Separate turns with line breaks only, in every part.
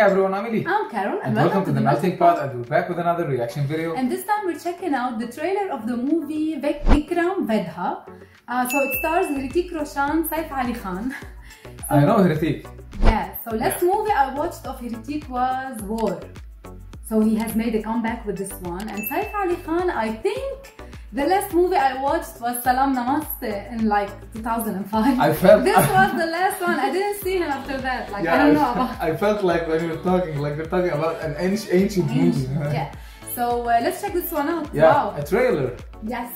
everyone, I'm Eli.
I'm Carol,
And welcome to the Melting Pot, and we're back with another reaction video.
And this time we're checking out the trailer of the movie Vikram Vedha. Uh, so it stars Hrithik Roshan, Saif Ali Khan.
I know Hrithik.
Yeah, so last movie I watched of Hrithik was War. So he has made a comeback with this one. And Saif Ali Khan, I think the last movie I watched was Salaam Namaste in like 2005.
I felt
this was the last one. I didn't see him after that. Like yeah, I don't know about.
I felt like when you're talking, like you're talking about an ancient, ancient movie.
yeah. So uh, let's check this one out.
Yeah.
Wow.
A trailer.
Yes.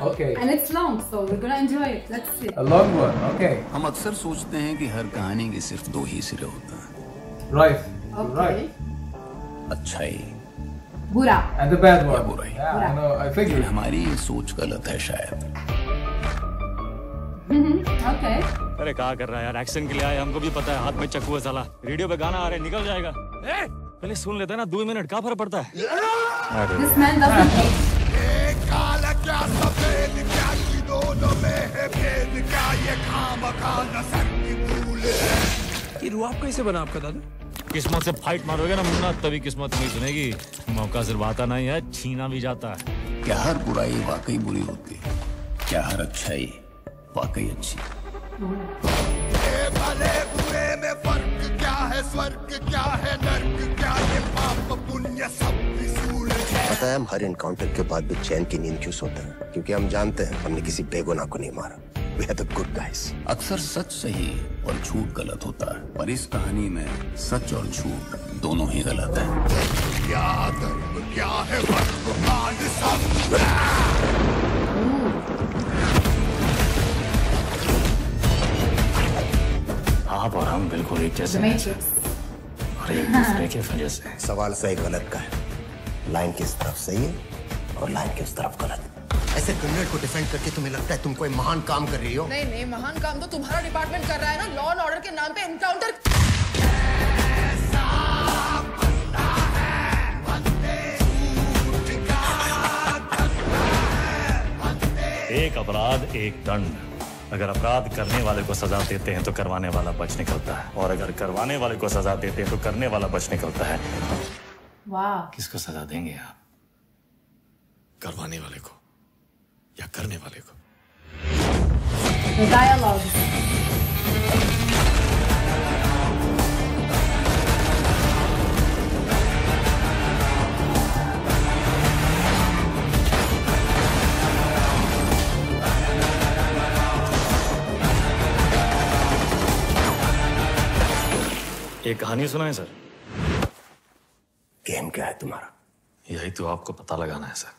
Okay.
And it's long, so we're gonna enjoy it. Let's see.
A long one. Okay.
हम अक्सर
Right.
Okay.
Right. And the bad one.
बुराई।
Yeah, I know. I
हमारी सोच गलत है शायद।
Okay.
अरे कहा कर रहा है यार? एक्शन के लिए आए हमको भी पता है हाथ में चक्कू है साला। रेडियो पे गाना आ रहा है निकल जाएगा। ए, पहले सुन लेते हैं ना दो मिनट क्या फ़र्क पड़ता है.
ये रुआब कैसे बना आपका दादा?
किस्मत से फाइट मारोगे ना मुन्ना तभी किस्मत नहीं सुनेगी। मौका सिर्फ़ आता नहीं है छीना भी जाता है।
क्या हर बुराई वाकई बुरी होती है? क्या हर अच्छाई वाकई अच्छी?
भले बुरे में फ़र्क क्या है स्वर्ग क्या है नर्क क्या है पाप पुण्य सब
पता है हम हर इनकाउंटर के बाद भी चैन की नींद क्यों सोते हैं? क्योंकि हम जानते हैं हमने किसी बेगुनाह को नहीं मारा। We are the good guys
अक्सर सच सही और झूठ गलत होता है पर इस कहानी में सच और झूठ दोनों ही गलत है।
क्या धर्म क्या है
आप और हम बिल्कुल एक जैसे हैं। और एक दूसरे के वजह से।
सवाल सही गलत का है। लाइन किस तरफ़ सही है और लाइन किस तरफ़ गलत? ऐसे क्रिमिनल को डिफेंड करके तुम्हें लगता है तुम कोई महान काम कर रही हो?
नहीं नहीं महान काम तो तुम्हारा डिपार्टमेंट कर रहा है ना? लॉ एंड ऑर्डर के नाम पे एनकाउंटर
एक अपराध एक दंड। अगर अपराध करने वाले को सजा देते हैं तो करवाने वाला बच निकलता है। और अगर करवाने वाले को सजा देते हैं तो करने वाला बच निकलता है।
Wow.
किसको सजा देंगे आप? करवाने वाले को। या करने वाले को।
Dialogue.
एक कहानी सुनाए सर।
गेम क्या है तुम्हारा?
यही तो आपको पता लगाना है सर।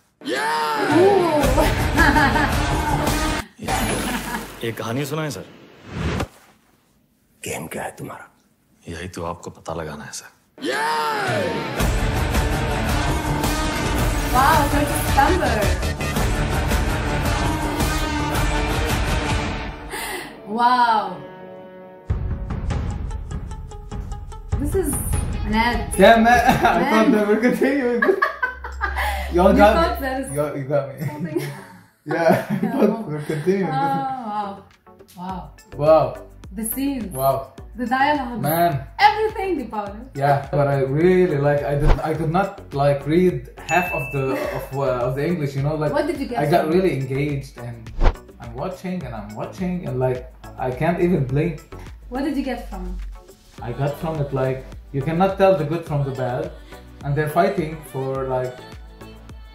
एक कहानी सुनाए सर
गेम क्या है तुम्हारा
यही तो आपको पता लगाना है sir
slumber. wow. This is an ad.
Damn, man. I thought they were continuing. Y'all
You
got me. Y'all, you got me. Yeah, we were continuing.
Wow. Wow.
Wow.
The scenes,
Wow.
the dialogue,
Man.
everything about it.
Yeah, but I really like. I did. I could not like read half of the of, uh, of the English. You know, like
What did you get
I got really engaged and I'm watching and I'm watching and like I can't even blink.
What did you get from it?
I got from it like you cannot tell the good from the bad, and they're fighting for like,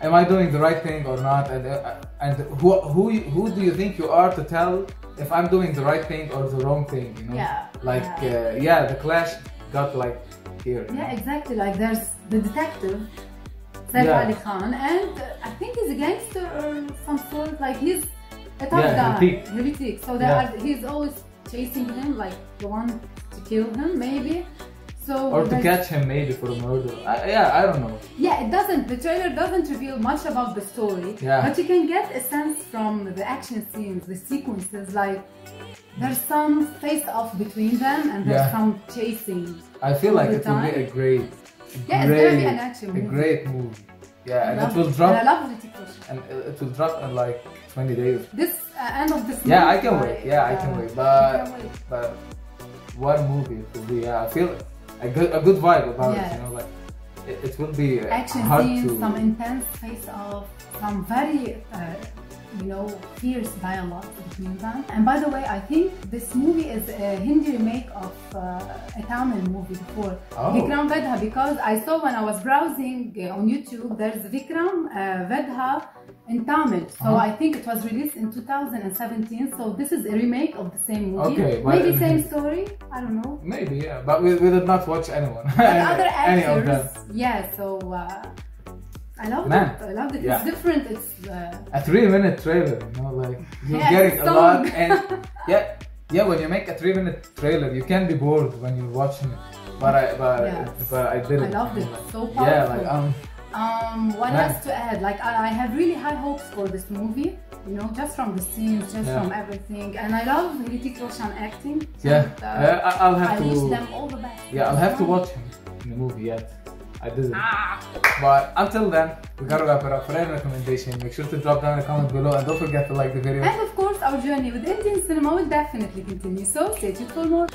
am I doing the right thing or not? And uh, and who who who do you think you are to tell if I'm doing the right thing or the wrong thing? You know,
Yeah,
like
yeah.
Uh, yeah, the clash got like here.
Yeah, exactly. Like there's the detective, Saif
Yeah.
Ali Khan, and uh, I think he's a gangster or some sort. Like he's a tough
Yeah,
guy.
Hrithik.
So there
Yeah.
are, he's always chasing him, like the one to kill him, maybe. So
Or to catch him maybe for murder. I, yeah, I don't know.
Yeah, it doesn't. The trailer doesn't reveal much about the story,
Yeah.
but you can get a sense from the action scenes, the sequences. Like there's some face-off between them, and there's
Yeah.
some chasing.
I feel like
the
it will be a great,
Yeah, it's gonna be an action
a
movie.
great movie. Yeah, and it will
And I
drop,
love Hrithik Roshan.
and it will drop in like 20 days.
This uh, end of this
Yeah,
month,
I can wait. Yeah, I can
uh,
wait. But
can wait.
but what movie it will be? Yeah, I feel a good a good vibe about it. You know, like it, it will be uh,
action
hard
scenes,
to.
some intense face off, some very, uh, you know, fierce dialogue between them. And by the way, I think this movie is a Hindi remake of uh, a Tamil movie before,
Oh.
Vikram Vedha, because I saw when I was browsing uh, on YouTube, there's Vikram uh, Vedha in Tamil. So
Uh-huh.
I think it was released in 2017. So this is a remake of the same movie.
Okay, but-
Maybe same story. I don't know.
Maybe yeah, but we, we did not watch anyone.
But other
any of them.
actors, yeah. So uh, I loved
Man,
it. I loved it.
yeah.
It's different. It's uh,
a three minute trailer, you know, like you're
Yeah,
getting a lot and yeah, yeah. When you make a three minute trailer, you can be bored when you're watching it. But I, but,
Yes.
but I did
I
it.
loved
you
it.
like-
So
Yeah,
powerful.
like um,
um, what
Man.
else to add? Like I, I have really high hopes for this movie. You know, just from the scenes, just
Yeah.
from everything, and I love Hrithik Roshan acting.
yeah,
And, uh,
yeah. I- I'll have
I wish
to.
them all the best.
Yeah, I'll have to watch him in the movie yet. I didn't.
Ah.
But until then, we gotta wrap it up. For any recommendation, make sure to drop down a comment below and don't forget to like the video.
And of course, our journey with Indian cinema will definitely continue. So stay tuned for more.